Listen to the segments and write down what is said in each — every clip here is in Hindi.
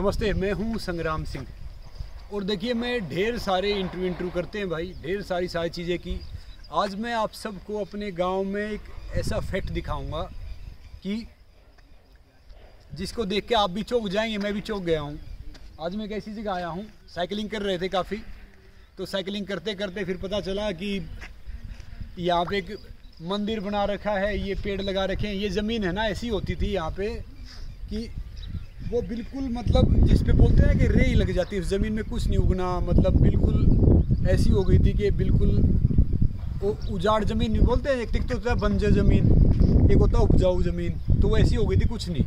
नमस्ते, मैं हूँ संग्राम सिंह। और देखिए, मैं ढेर सारे इंटरव्यू इंटरव्यू करते हैं भाई, ढेर सारी सारी चीज़ें की। आज मैं आप सबको अपने गाँव में एक ऐसा फैक्ट दिखाऊँगा कि जिसको देख के आप भी चौक जाएँगे, मैं भी चौक गया हूँ। आज मैं एक ऐसी जगह आया हूँ साइकिलिंग कर रहे थे काफ़ी। तो साइकिलिंग करते करते फिर पता चला कि यहाँ पे एक मंदिर बना रखा है, ये पेड़ लगा रखे हैं। ये ज़मीन है ना, ऐसी होती थी यहाँ पे कि वो बिल्कुल मतलब जिस पे बोलते हैं कि रेई लग जाती है ज़मीन में कुछ नहीं उगना मतलब बिल्कुल ऐसी हो गई थी कि बिल्कुल वो उजाड़ ज़मीन नहीं, बोलते हैं, एक तो होता है बंजर ज़मीन, एक होता है उपजाऊ ज़मीन तो वो ऐसी हो गई थी, कुछ नहीं।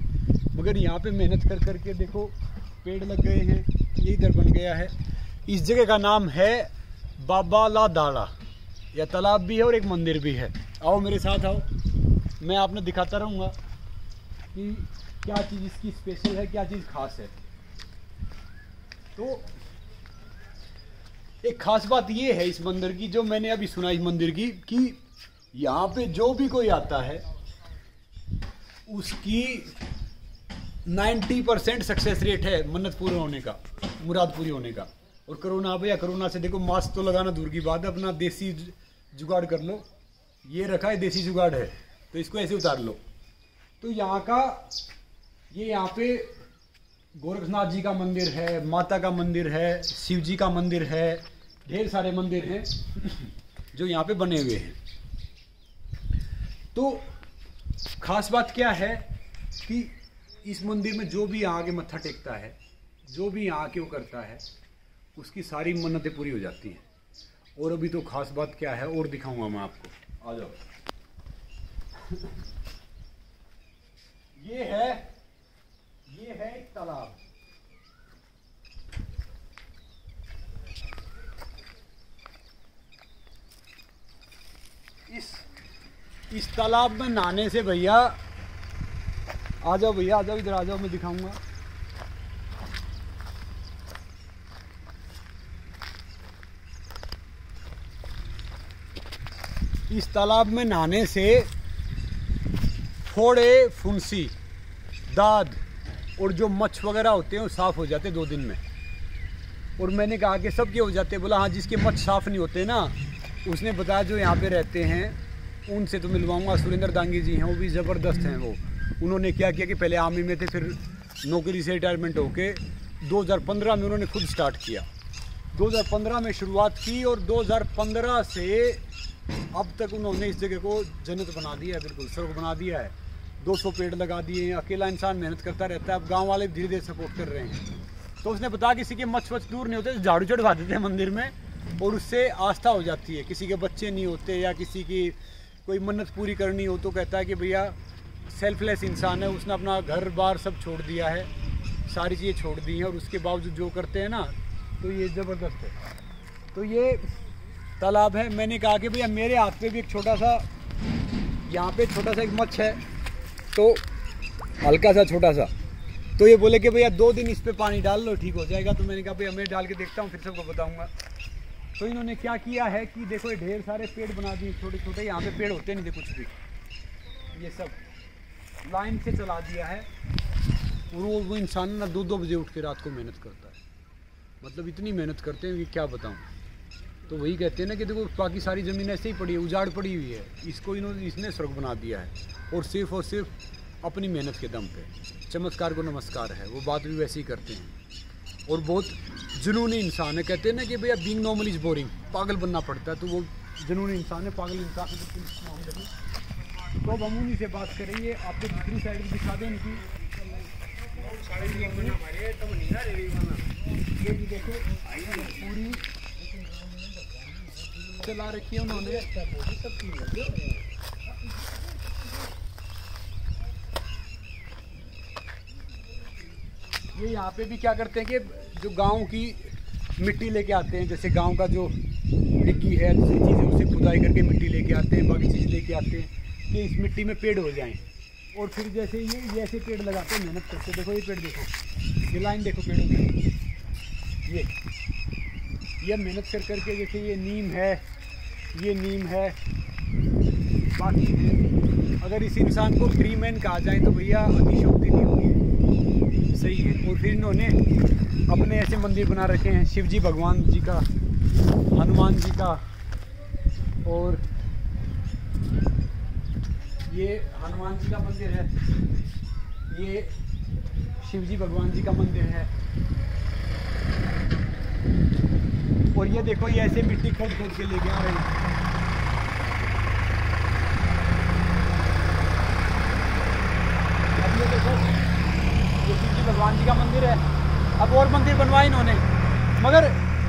मगर यहाँ पे मेहनत कर कर के देखो, पेड़ लग गए हैं ये इधर बन गया है। इस जगह का नाम है बाबा ला दाड़ा या तालाब भी है और एक मंदिर भी है। आओ मेरे साथ आओ, मैं आपने दिखाता रहूँगा कि क्या चीज़ इसकी स्पेशल है, क्या चीज़ खास है? तो एक खास बात ये है इस मंदिर की, जो मैंने अभी सुना इस मंदिर की, कि यहाँ पे जो भी कोई आता है, उसकी 90 परसेंट सक्सेस रेट है मन्नत पूरा होने का, मुराद पूरी होने का। और कोरोना भैया कोरोना से देखो मास्क तो लगाना दूर की बात है, अपना देसी जुगाड़ कर लो। ये रखा है देसी जुगाड़ है तो इसको ऐसे उतार लो। तो यहाँ का ये यहाँ पे गोरखनाथ जी का मंदिर है, माता का मंदिर है, शिव जी का मंदिर है, ढेर सारे मंदिर हैं जो यहाँ पे बने हुए हैं। तो खास बात क्या है कि इस मंदिर में जो भी यहाँ के मत्था टेकता है, जो भी यहाँ के वो करता है, उसकी सारी मन्नतें पूरी हो जाती हैं। और अभी तो खास बात क्या है, और दिखाऊँगा मैं आपको। आ जाओ। ये है ये है एक तालाब। इस इस तालाब में नहाने से भैया, आ जाओ भैया, आ जाओ इधर, आ जाओ, मैं दिखाऊँगा। इस तालाब में नहाने से फोड़े, फुंसी, दाद और जो मच्छ वगैरह होते हैं वो साफ़ हो जाते हैं दो दिन में। और मैंने कहा कि सब के हो जाते बोला हाँ जिसके मच्छ साफ़ नहीं होते ना, उसने बताया जो यहाँ पे रहते हैं, उनसे तो मिलवाऊँगा। सुरेंद्र दांगी जी हैं, वो भी ज़बरदस्त हैं वो। उन्होंने क्या किया कि पहले आर्मी में थे, फिर नौकरी से रिटायरमेंट होके 2015 में उन्होंने खुद स्टार्ट किया। 2015 में शुरुआत की और 2015 से अब तक उन्होंने इस जगह को जन्नत बना दिया है, बिल्कुल स्वर्ग बना दिया है। 200 पेड़ लगा दिए, अकेला इंसान मेहनत करता रहता है, अब गाँव वाले धीरे धीरे सपोर्ट कर रहे हैं। तो उसने बताया किसी के मच्छ वच्छ दूर नहीं होते तो झाड़ू चढ़वा देते हैं मंदिर में, और उससे आस्था हो जाती है। किसी के बच्चे नहीं होते या किसी की कोई मन्नत पूरी करनी हो तो कहता है कि भैया सेल्फलेस इंसान है, उसने अपना घर बार सब छोड़ दिया है, सारी चीज़ें छोड़ दी हैं, और उसके बावजूद जो करते हैं ना तो ये ज़बरदस्त है। तो ये तालाब है। मैंने कहा कि भैया, मेरे हाथ पे भी एक छोटा सा, यहाँ पे छोटा सा एक मच्छ है। तो हल्का सा, छोटा सा। तो ये बोले कि भैया दो दिन इस पर पानी डाल लो, ठीक हो जाएगा। तो मैंने कहा, भैया, मैं डाल के देखता हूँ, फिर सबको बताऊँगा। तो इन्होंने क्या किया है कि देखो, ये ढेर सारे पेड़ बना दिए छोटे छोटे यहाँ पे पेड़ होते नहीं थे कुछ भी। ये सब लाइन से चला दिया है। और वो वो इंसान ना दो दो बजे उठ के रात को मेहनत करता है। मतलब इतनी मेहनत करते हैं कि क्या बताऊँ। तो वही कहते हैं ना कि देखो बाकी सारी ज़मीन ऐसे ही पड़ी है उजाड़ पड़ी हुई है। इसको इन्होंने इसने स्वर्ग बना दिया है। और सिर्फ़ और सिर्फ़ अपनी मेहनत के दम पे। चमत्कार को नमस्कार है। वो बात भी वैसे ही करते हैं। और बहुत जुनूनी इंसान है। कहते हैं ना कि भैया बींग नॉर्मल इज़ बोरिंग पागल बनना पड़ता है। तो वो जुनूनी इंसान है पागल इंसान है। तो अब हम उन्हीं से बात करेंगे। आपको दूसरी साइड भी दिखा दें इनकी ये देखो पूरी चला रखी है उन्होंने ये यहाँ पे भी क्या करते हैं कि जो गाँव की मिट्टी लेके आते हैं, जैसे गाँव का जो डिग्गी है, दूसरी चीज़ें उसे खुदाई करके मिट्टी लेके आते हैं, बाकी चीज़ लेके आते हैं कि इस मिट्टी में पेड़ हो जाएँ। और फिर जैसे ये जैसे पेड़ लगाते हैं, मेहनत करते देखो ये पेड़ देखो, ये लाइन देखो पेड़ों की। ये ये मेहनत कर करके जैसे ये नीम है ये नीम है। बाकी है अगर इस इंसान को ट्री मैन कहा जाए तो भैया अतिशोक्ति नहीं होगी। सही है। और फिर इन्होंने अपने ऐसे मंदिर बना रखे हैं शिव जी भगवान जी का, हनुमान जी का, और ये हनुमान जी का मंदिर है। ये शिव जी भगवान जी का मंदिर है। और ये देखो, ये ऐसे मिट्टी खोद खोद के आ रहे हैं। भगवान जी का मंदिर है। अब और मंदिर बनवाए इन्होंने। मगर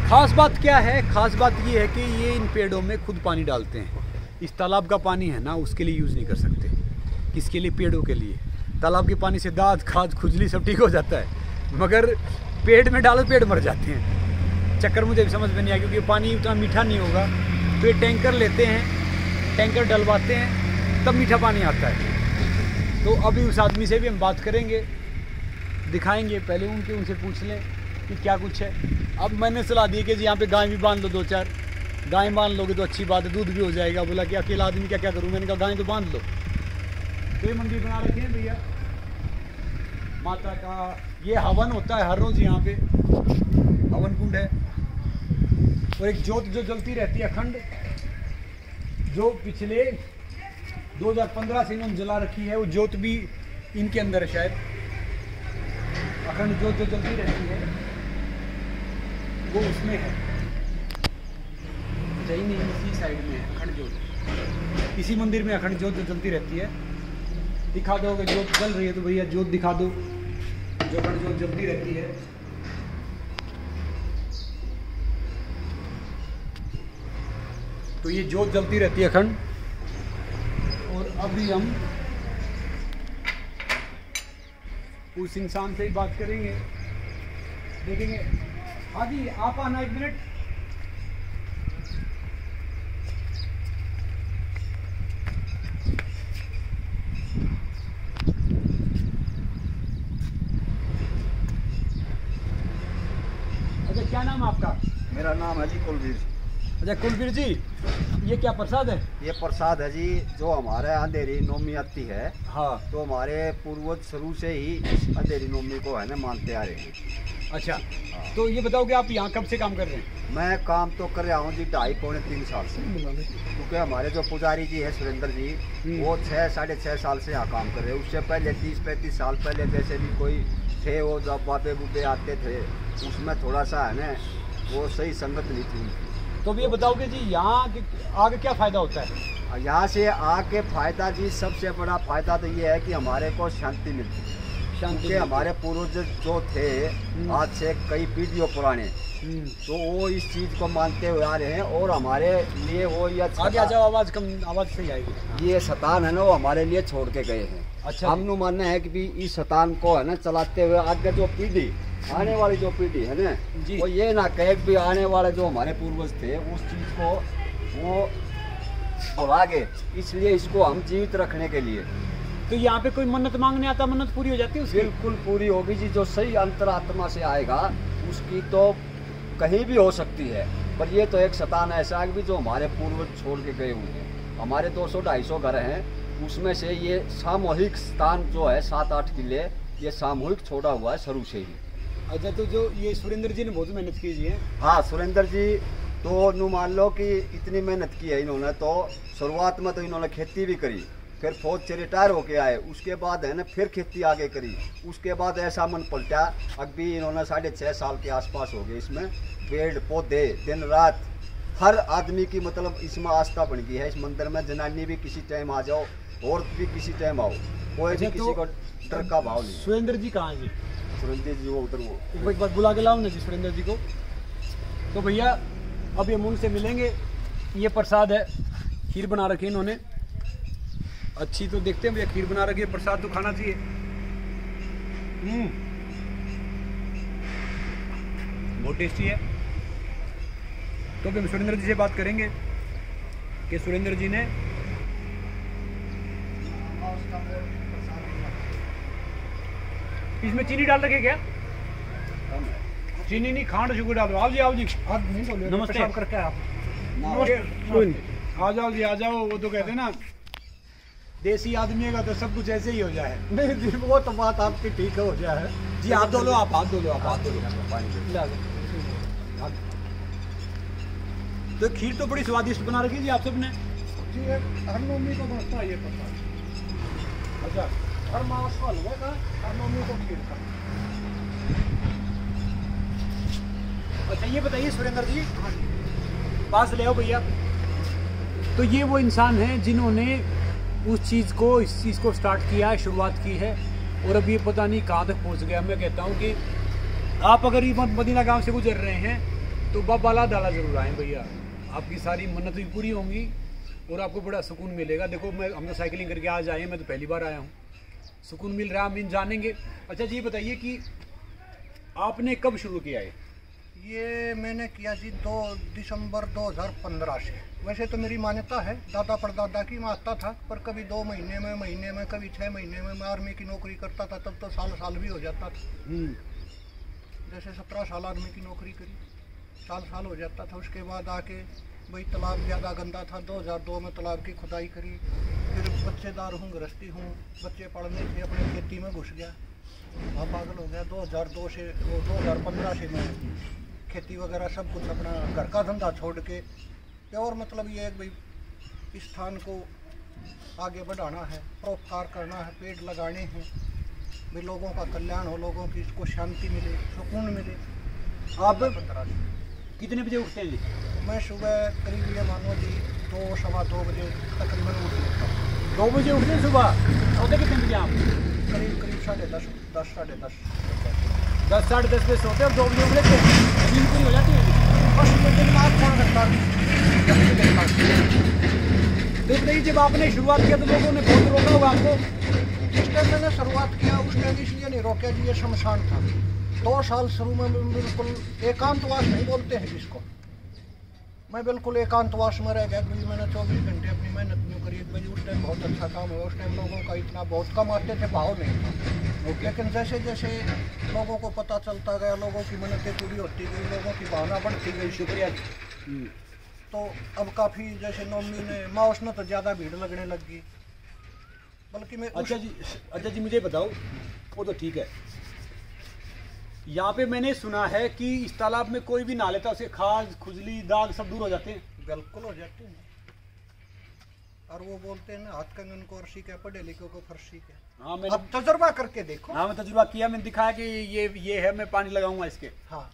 खास बात क्या है? खास बात ये है कि ये इन पेड़ों में खुद पानी डालते हैं। इस तालाब का पानी है ना, उसके लिए यूज़ नहीं कर सकते। किसके लिए? पेड़ों के लिए। तालाब के पानी से दाद खाद, खुजली सब ठीक हो जाता है। मगर पेड़ में डालो, पेड़ मर जाते हैं। चक्कर मुझे भी समझ में नहीं आया क्योंकि पानी उतना मीठा नहीं होगा। तो ये टैंकर लेते हैं, टैंकर डलवाते हैं, तब मीठा पानी आता है। तो अभी उस आदमी से भी हम बात करेंगे, दिखाएँगे, पहले उनके, उनसे पूछ लें कि क्या कुछ है। अब मैंने सलाह दी कि जी यहाँ पे गाय भी बाँध लो दो चार। गाय बाँध लोगे तो अच्छी बात है, दूध भी हो जाएगा। बोला कि अकेला आदमी क्या क्या करूँ? मैंने कहा, गाय तो बाँध लो। तो ये मंदिर बना रखे हैं भैया। माता का ये हवन होता है हर रोज़ यहाँ पे। हवन कुंड है। और एक जोत जो जलती रहती है अखंड जो पिछले 2015 से इन्होंने जला रखी है वो जोत भी इनके अंदर है शायद। अखंड जोत जो जलती रहती है वो उसमें है। सही नहीं इसी साइड में है अखंड जोत इसी मंदिर में अखंड जोत जो जलती रहती है। दिखा दो अगर जोत जल रही है तो भैया जोत दिखा दो जो अखंड जोत जलती रहती है। तो ये जोत जलती रहती है अखंड। और अभी हम उस इंसान से ही बात करेंगे। देखेंगे। हाँ जी आप आना एक मिनट। अच्छा क्या नाम आपका? मेरा नाम है जी कुलवीर अच्छा कुलवीर जी ये क्या प्रसाद है? ये प्रसाद है जी जो हमारे अंधेरी नवमी आती है। हाँ। तो हमारे पूर्वज शुरू से ही इस अंधेरी नवमी को है ना मानते आ रहे हैं। अच्छा हाँ। तो ये बताओ कि आप यहाँ कब से काम कर रहे हैं? मैं काम तो कर रहा हूँ जी ढाई पौने तीन साल से। क्योंकि हमारे जो पुजारी जी है सुरेंद्र जी हम्म। वो छः साढ़े छः साल से यहाँ काम कर रहे हैं। उससे पहले तीस पैंतीस साल पहले जैसे भी कोई थे वो जब बाबे बुबे आते थे उसमें थोड़ा सा है ना वो सही संगत नहीं थी तो अब ये बताओ कि जी यहाँ आगे क्या फ़ायदा होता है? यहाँ से आके फ़ायदा जी सबसे बड़ा फ़ायदा तो ये है कि हमारे को शांति मिलती है। शांति हमारे पूर्वज जो थे हम्म। आज से कई पीढ़ियों पुराने। हम्म। तो वो इस चीज़ को मानते हुए आ रहे हैं और हमारे लिए वो ये आगे आ जाओ आवाज़ कम आवाज़ सही आएगी। ये शतान है ना वो हमारे लिए छोड़ के गए हैं। अच्छा। हम नु मानना है कि भी इस शतान को है ना चलाते हुए आगे जो पीढ़ी आने वाली जो पीढ़ी है ना जी। वो ये ना कहे भी आने वाले जो हमारे पूर्वज थे उस चीज़ को वो भुला गए इसलिए इसको हम जीवित रखने के लिए। तो यहाँ पे कोई मन्नत मांगने आता मन्नत पूरी हो जाती है बिल्कुल पूरी होगी जी जो सही अंतरात्मा से आएगा उसकी तो कहीं भी हो सकती है। पर ये तो एक शतान ऐसा है भी जो हमारे पूर्वज छोड़ के गए हुए हैं। हमारे 200 250 घर हैं उसमें से ये सामूहिक स्थान जो है सात आठ किले ये सामूहिक छोड़ा हुआ है शुरू से ही। अच्छा तो जो ये सुरेंद्र जी ने बहुत मेहनत की है? हाँ सुरेंद्र जी तो नु मान लो कि इतनी मेहनत की है इन्होंने तो शुरुआत में तो इन्होंने खेती भी करी फिर फौज से रिटायर होके आए उसके बाद है ना फिर खेती आगे करी उसके बाद ऐसा मन पलटा अब भी इन्होंने साढ़े छः साल के आसपास हो गए इसमें पेड़ पौधे दिन रात हर आदमी की मतलब इसमें आस्था बन गई है इस मंदिर में जनानी भी किसी टाइम आ जाओ औरत भी किसी टाइम आओ कोई भी अच्छा, किसी तो- को डर का भाव नहीं सुरेंद्र जी कहाँ जी सुरेंद्र जी वो उधर वो। एक बार- बुला के लाओ ना जी सुरेंद्र जी को। तो भैया अब ये मुँह से मिलेंगे। ये प्रसाद है खीर बना रखी है इन्होंने। अच्छी तो देखते हैं भैया खीर बना रखी है प्रसाद तो खाना चाहिए। हम्म। बहुत टेस्टी है। तो हम सुरेंद्र जी से बात करेंगे कि सुरेंद्र जी ने इसमें चीनी डाल रखे क्या? चीनी नहीं खांड शुगर डाल दो। आओ जी आओ जी। नमस्ते। करके आप आ जाओ जी आ जाओ वो तो कहते ना देसी आदमी का तो सब कुछ ऐसे ही हो जाए। नहीं जी वो तो बात आपकी ठीक हो जाए जी हाथ धो लो आप हाथ धो लो आप हाथ धो लो पानी दे। ले तो खीर तो बड़ी स्वादिष्ट बना रखी जी आप सबने। जी हर नवमी को बनता है ये पता अच्छा। अच्छा ये बताइए सुरेंद्र जी, पास ले आओ भैया। तो ये वो इंसान हैं जिन्होंने उस चीज़ को, इस चीज़ को स्टार्ट किया है शुरुआत की है, और अब ये पता नहीं कहाँ तक पहुँच गया। मैं कहता हूँ कि आप अगर ये मदीना गाँव से गुजर रहे हैं तो बाबाला डाला ज़रूर आए भैया। आपकी सारी मन्नत भी पूरी होंगी, और आपको बड़ा सुकून मिलेगा। देखो, मैं हम तो साइकिलिंग करके आज आए मैं तो पहली बार आया हूँ। सुकून मिल रहा है हम इन जानेंगे। अच्छा जी बताइए कि आपने कब शुरू किया है ये मैंने किया जी दो दिसंबर 2015 से। वैसे तो मेरी मान्यता है दादा परदादा की मानता था पर कभी दो महीने में महीने में कभी छः महीने में मैं आर्मी की नौकरी करता था तब तो साल साल भी हो जाता था। हम्म। जैसे सत्रह साल आर्मी की नौकरी करी साल साल हो जाता था उसके बाद आके भाई, तालाब ज़्यादा गंदा था 2002 में तालाब की खुदाई करी। फिर बच्चेदार हूँ, गृहस्थी हूँ, बच्चे पढ़ने थे, अपने खेती में घुस गया। वहाँ पागल हो गया 2002 से, वो 2015 से मैं खेती वगैरह सब कुछ अपना घर का धंधा छोड़ के, प्योर मतलब ये है भाई, इस स्थान को आगे बढ़ाना है, परोपकार करना है, पेड़ लगाने हैं। भाई, लोगों का कल्याण हो, लोगों की इसको शांति मिले, सुकून मिले। आप कितने बजे उठते हैं जी? मैं सुबह करीब ये मानो जी दो सवा दो बजे तकरीबन उठ हूँ। दो बजे उठते हैं सुबह? सोते कितने बजे आप? करीब करीब साढ़े दस दस साढ़े दस। दस साढ़े दस बजे सोते और दो बजे उठ लेते हैं? नींद पूरी हो जाती है बस दिन रात कौन करता तो बताइए जब आपने शुरुआत किया तो लोगों ने बहुत रोका होगा आपको। जिस टाइम मैंने शुरुआत किया उस टाइम इसलिए नहीं रोका जी ये शमशान था। दो साल शुरू में मैं बिल्कुल एकांतवास नहीं बोलते हैं जिसको। मैं बिल्कुल एकांतवास में रह गया क्योंकि मैंने चौबीस घंटे अपनी मेहनत नहीं करी? भाई उस टाइम बहुत अच्छा काम हुआ। उस टाइम लोगों का इतना बहुत कम आते थे भाव नहीं था। लेकिन जैसे जैसे लोगों को पता चलता गया लोगों की मन्नतें पूरी होती गई लोगों की भावना बढ़ती गई शुक्रिया जी। तो अब काफ़ी जैसे नवमी ने माउस में तो ज़्यादा भीड़ लगने लग गई। बल्कि मैं अच्छा जी अच्छा जी मुझे बताओ वो तो ठीक है। यहाँ पे मैंने सुना है कि इस तालाब में कोई भी नहा लेता उसे खाज खुजली दाग सब दूर हो जाते हैं। बिल्कुल हो जाते हैं। और वो बोलते हैं ना हाथ कंगन को अर्शी के पढ़े लिखे को फर्शी के हाँ मैंने तजुर्बा करके देखो। हाँ मैं तजुर्बा किया मैंने दिखाया कि ये ये है मैं पानी लगाऊँगा इसके। हाँ।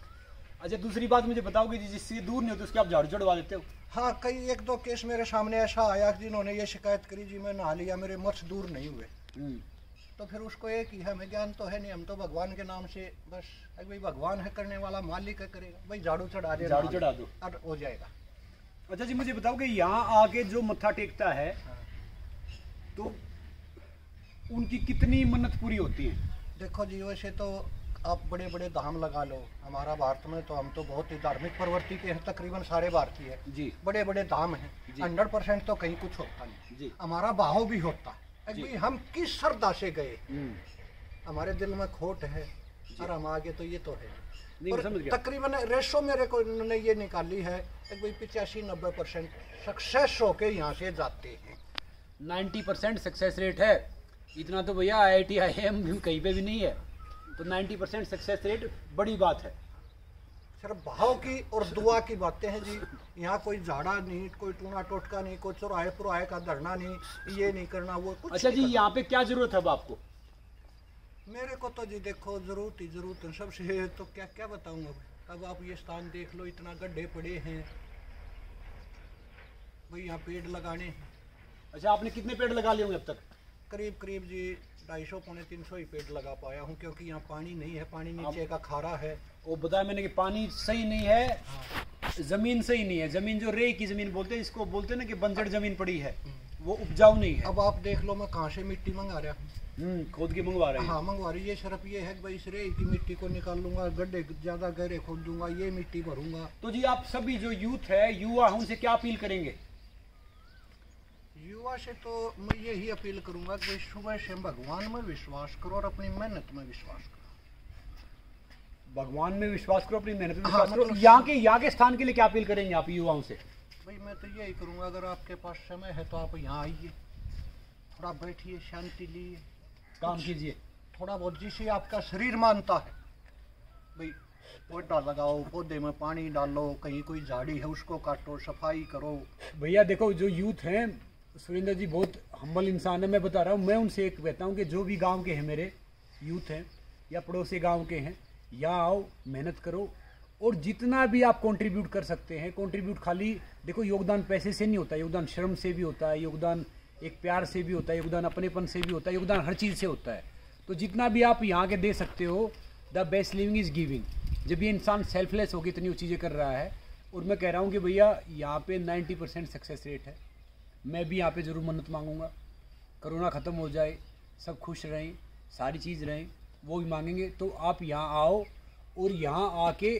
अच्छा दूसरी बात मुझे बताओगे जी जिससे दूर नहीं होती उसके आप झाड़ू चढ़वा देते हो? हाँ कई एक दो केस मेरे सामने ऐसा आया जिन्होंने ये शिकायत करी जी मैं नहा लिया मेरे मच्छ दूर नहीं हुए। तो फिर उसको एक ही हमें ज्ञान तो है नहीं हम तो भगवान के नाम से बस अरे भाई भगवान है करने वाला मालिक है करेगा। भाई झाड़ू चढ़ा दे झाड़ू चढ़ा दो। और हो जाएगा। अच्छा जी मुझे बताओ कि यहाँ आके जो मत्था टेकता है हाँ। तो उनकी कितनी मन्नत पूरी होती है? देखो जी वैसे तो आप बड़े बड़े धाम लगा लो हमारा भारत में तो हम तो बहुत ही धार्मिक प्रवृत्ति के हैं तकरीबन सारे भारतीय। जी। बड़े बड़े धाम हैं। हंड्रेड परसेंट तो कहीं कुछ होता नहीं। जी। हमारा भाव भी होता। है भाई हम किस श्रद्धा से गए? हम्म, हमारे दिल में खोट है और हम आगे तो ये तो है। तकरीबन रेशो मेरे को इन्होंने ये निकाली है कि पिचासी नब्बे परसेंट सक्सेस होके यहाँ से जाते हैं। नाइन्टी परसेंट सक्सेस रेट है। इतना तो भैया आई आई टी आई एम कहीं पे भी नहीं है। तो नाइन्टी परसेंट सक्सेस रेट बड़ी बात है। सिर्फ़ भाव की और दुआ की बातें हैं जी। यहाँ कोई झाड़ा नहीं कोई टूना टोटका नहीं कोई चौराहे पुराहे का धरना नहीं ये नहीं करना वो कुछ अच्छा जी यहाँ पे क्या ज़रूरत है अब आपको? मेरे को तो जी देखो ज़रूरत ही ज़रूरत है सबसे तो क्या क्या बताऊँगा अब? आप ये स्थान देख लो इतना गड्ढे पड़े हैं। भाई यहाँ पेड़ लगाने हैं। अच्छा आपने कितने पेड़ लगा लिए होंगे अब तक? करीब करीब जी ढाई सौ पौने तीन सौ ही पेड़ लगा पाया हूँ क्योंकि यहाँ पानी नहीं है पानी नीचे का खारा है। वो बताया मैंने कि पानी सही नहीं है हाँ ज़मीन सही नहीं है ज़मीन जो रेई की ज़मीन बोलते हैं इसको बोलते हैं ना कि बंजर ज़मीन पड़ी है वो उपजाऊ नहीं है। अब आप देख लो मैं कहाँ से मिट्टी मंगा रहा हूँ। हम्म खोद के मंगवा रहे हैं। हाँ मंगवा रही ये सिर्फ़ ये है भाई इस रेई की मिट्टी को निकाल लूँगा गड्ढे ज़्यादा गहरे खोद दूँगा ये मिट्टी भरूँगा। तो जी आप सभी जो यूथ है युवा है उनसे क्या अपील करेंगे? युवा से तो मैं यही अपील करूँगा कि सुबह से भगवान में विश्वास करो और अपनी मेहनत में विश्वास करो। भगवान में विश्वास करो अपनी मेहनत में हाँ, विश्वास करो। मतलब- यहाँ के यहाँ के स्थान के लिए क्या अपील करेंगे आप युवाओं से? भाई मैं तो यही करूँगा अगर आपके पास समय है तो आप यहाँ आइए। थोड़ा बैठिए शांति लिए काम कीजिए। थोड़ा बहुत जिसे आपका शरीर मानता है। भाई पौधा लगाओ पौधे में पानी डालो कहीं कोई झाड़ी है उसको काटो सफ़ाई करो। भैया देखो जो यूथ हैं सुरेंद्र जी, बहुत हम्बल इंसान है, मैं बता रहा हूँ, मैं उनसे एक कहता हूँ कि जो भी गाँव के हैं मेरे यूथ हैं, या पड़ोसी गाँव के हैं यहाँ आओ, मेहनत करो, और जितना भी आप कंट्रीब्यूट कर सकते हैं कंट्रीब्यूट खाली, देखो, योगदान पैसे से नहीं होता, योगदान श्रम से भी होता है, योगदान एक प्यार से भी होता है, योगदान अपनेपन से भी होता है, योगदान हर चीज़ से होता है। तो जितना भी आप यहाँ के दे सकते हो the best living is giving जब ये इंसान सेल्फलेस होकर इतनी चीज़ें कर रहा है, और मैं कह रहा हूँ कि भैया, यहाँ पे 90 परसेंट सक्सेस रेट है। मैं भी यहाँ पे ज़रूर मन्नत मांगूँगा। कोरोना ख़त्म हो जाए, सब खुश रहें, सारी चीज़ रहें, वो भी मांगेंगे। तो आप यहाँ आओ और यहाँ आके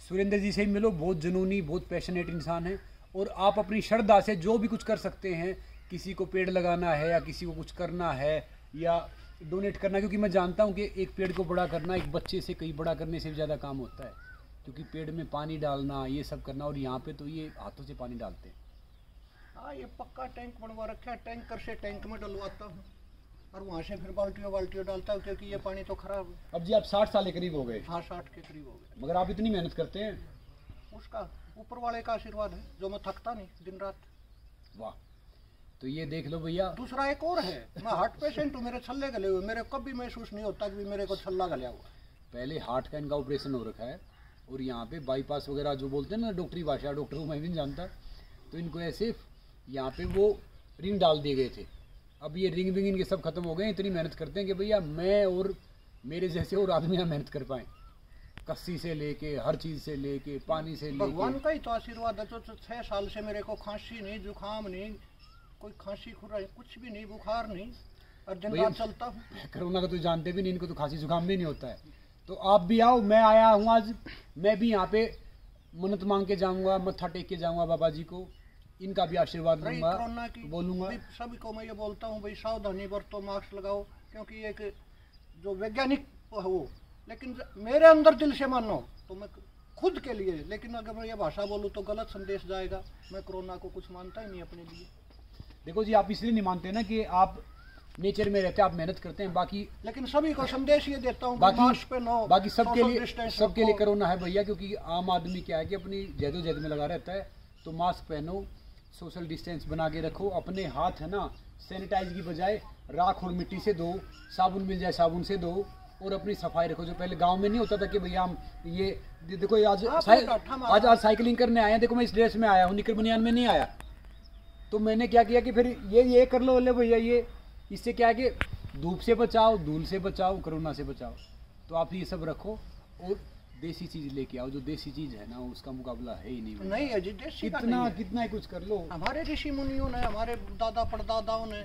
सुरेंद्र जी से ही मिलो। बहुत जुनूनी, बहुत पैशनेट इंसान है और आप अपनी श्रद्धा से जो भी कुछ कर सकते हैं, किसी को पेड़ लगाना है या किसी को कुछ करना है या डोनेट करना, क्योंकि मैं जानता हूँ कि एक पेड़ को बड़ा करना, एक बच्चे से कहीं बड़ा करने से भी ज़्यादा काम होता है। क्योंकि पेड़ में पानी डालना, ये सब करना और यहाँ पे तो ये हाथों से पानी डालते हैं। हाँ ये पक्का टैंक बनवा रखा है। टैंकर से टैंक में डलवाता हूँ। और वहाँ से फिर बाल्टियों बाल्टियों डालता हूँ क्योंकि ये पानी तो खराब है। अब जी आप साठ साल के करीब हो गए। हाँ साठ के करीब हो गए। मगर आप इतनी मेहनत करते हैं। उसका ऊपर वाले का आशीर्वाद है जो मैं थकता नहीं दिन रात। वाह। तो ये देख लो भैया। दूसरा एक और है मैं हार्ट पेशेंट हूँ मेरे छल्ले गले हुए मेरे को कभी महसूस नहीं होता कि मेरे को छल्ला गलिया हुआ पहले हार्ट का इनका ऑपरेशन हो रखा है और यहाँ पे बाईपास वगैरह जो बोलते हैं ना डॉक्टरी भाषा डॉक्टर को मैं भी नहीं जानता। तो इनको ऐसे यहाँ पे वो रिंग डाल दिए गए थे। अब ये रिंग विंग इनके सब खत्म हो गए इतनी मेहनत करते हैं कि भैया मैं और मेरे जैसे और आदमी यहाँ मेहनत कर पाए। कस्सी से लेके हर चीज़ से लेके पानी से लेके। भगवान का ही तो आशीर्वाद है तो, तो छह साल से मेरे को खांसी नहीं जुकाम नहीं कोई खांसी खुराई कुछ भी नहीं बुखार नहीं और दिन भैया- रात चलता हूँ। कोरोना का तो जानते भी नहीं इनको तो खांसी जुकाम भी नहीं होता है। तो आप भी आओ मैं आया हूँ आज मैं भी यहाँ पे मन्नत मांग के जाऊँगा मत्था टेक के जाऊँगा बाबा जी को। इनका भी आशीर्वाद लूँगा बोलूँगा। सभी को मैं ये बोलता हूँ भाई सावधानी बरतो मास्क लगाओ क्योंकि एक जो वैज्ञानिक हो लेकिन मेरे अंदर दिल से मानो तो मैं खुद के लिए लेकिन अगर मैं ये भाषा बोलूँ तो गलत संदेश जाएगा। मैं कोरोना को कुछ मानता ही नहीं अपने लिए। देखो जी आप इसलिए नहीं मानते ना कि आप नेचर में रहते हैं आप मेहनत करते हैं बाकी लेकिन सभी को संदेश ये देता हूँ बाकी मास्क पहनो बाकी सबके लिए सबके लिए। कोरोना है भैया क्योंकि आम आदमी क्या है कि अपनी जैदोजहद में लगा रहता है तो मास्क पहनो सोशल डिस्टेंस बना के रखो अपने हाथ है ना सैनिटाइज की बजाय राख और मिट्टी से धो साबुन मिल जाए साबुन से धो और अपनी सफ़ाई रखो। जो पहले गाँव में नहीं होता था कि भैया हम ये देखो आज हाँ, साइ- आज आज साइकिलिंग करने आए हैं देखो मैं इस ड्रेस में आया हूँ निकल बनियान में नहीं आया। तो मैंने क्या किया कि फिर ये ये कर लो बोले भैया ये इससे क्या है कि धूप से बचाओ धूल से बचाओ कोरोना से बचाओ। तो आप ये सब रखो और देसी चीज़ लेके आओ जो देसी चीज़ है ना उसका मुकाबला है ही नहीं नहीं है जी देसी का कितना नहीं है। कितना ही कुछ कर लो। हमारे ऋषि मुनियों ने हमारे दादा परदादाओं ने।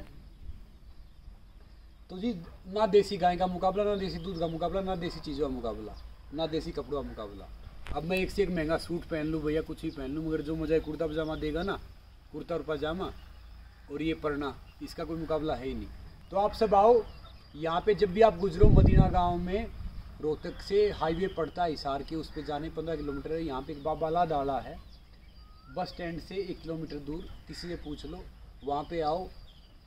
तो जी ना देसी गाय का मुकाबला ना देसी दूध का मुकाबला ना देसी चीज़ों का मुकाबला ना देसी कपड़ों का मुकाबला। अब मैं एक से एक महँगा सूट पहन लूँ भैया कुछ भी पहन लूँ मगर जो मुझे कुर्ता पजामा देगा ना कुर्ता और पजामा और ये पढ़ना इसका कोई मुकाबला है ही नहीं। तो आप सब आओ यहाँ पे जब भी आप गुजरो मदीना गाँव में रोहतक से हाईवे पड़ता है हिसार के उस पर जाने पंद्रह किलोमीटर है। यहाँ पे एक बाबाला डाला है। बस स्टैंड से एक किलोमीटर दूर किसी से पूछ लो। वहाँ पे आओ।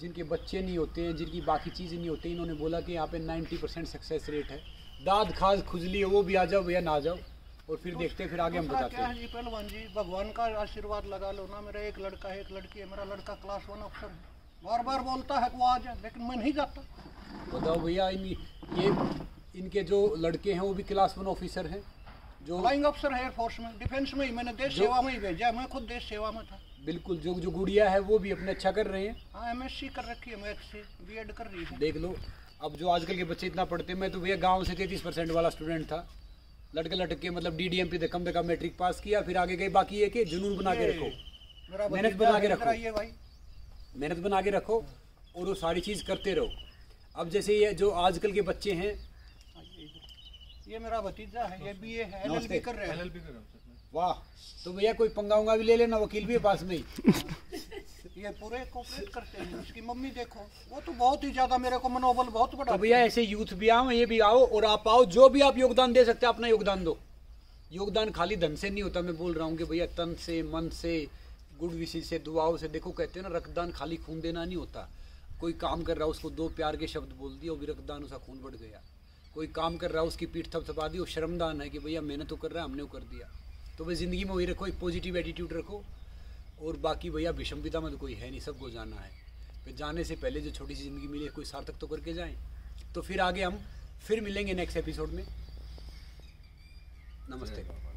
जिनके बच्चे नहीं होते हैं जिनकी बाकी चीज़ें नहीं होती इन्होंने बोला कि यहाँ पे 90 परसेंट सक्सेस रेट है। दाद खाज खुजली है वो भी आ जाओ भैया ना जाओ। और फिर देखते हैं फिर आगे हम बताते हैं। जी पहलवान जी? भगवान का आशीर्वाद लगा लो ना मेरा। एक लड़का है एक लड़की है। मेरा लड़का क्लास वन अफसर है। बार बार बोलता है वो आ जाए लेकिन मैं नहीं जाता। बताओ भैया ये इनके जो लड़के हैं वो भी क्लास वन ऑफिसर हैं जो फ्लाइंग अफसर है एयरफोर्स में डिफेंस में ही मैंने देश सेवा में ही भेजा मैं खुद देश सेवा में था। बिल्कुल जो जो गुड़िया है वो भी अपने अच्छा कर रहे हैं। हाँ एम कर रखी है मैथ से बी कर रही है। देख लो अब जो आजकल के बच्चे इतना पढ़ते मैं तो भैया गाँव से तैतीस परसेंट वाला स्टूडेंट था। लटके लटके मतलब डी डी एम पी कम से कम मैट्रिक पास किया फिर आगे गए बाकी ये कि जुनून बना के रखो। मेहनत बना के रखो। भाई। मेहनत बना के रखो और वो सारी चीज़ करते रहो। अब जैसे ये जो आजकल के बच्चे हैं। ये मेरा भतीजा है ये बी ए है नमस्ते। एलएलबी कर रहे हैं वाह। तो भैया कोई पंगा उंगा भी ले लेना वकील भी है पास में ये पूरे कोऑपरेट करते हैं उसकी मम्मी देखो वो तो बहुत ही ज़्यादा मेरे को मनोबल बहुत बड़ा तो भैया ऐसे यूथ भी आओ ये भी आओ और आप आओ जो भी आप योगदान दे सकते हैं अपना योगदान दो। योगदान खाली धन से नहीं होता मैं बोल रहा हूँ कि भैया तन से मन से गुड विशेष से दुआओं से देखो कहते हैं ना रक्तदान खाली खून देना नहीं होता। कोई काम कर रहा है उसको दो प्यार के शब्द बोल दिए और रक्तदान उसका खून बढ़ गया। कोई काम कर रहा है उसकी पीठ थपथपा दी, वो शर्मदान है कि भैया मेहनत तो कर रहा है हमने वो कर दिया। तो भाई ज़िंदगी में वही रखो, एक पॉजिटिव एटीट्यूड रखो, और बाकी भैया विषमपिता में तो कोई है नहीं, सबको जाना है। फिर जाने से पहले जो छोटी सी ज़िंदगी मिली है कोई सार्थक तो करके जाएँ। तो फिर आगे हम फिर मिलेंगे नेक्स्ट एपिसोड में। नमस्ते।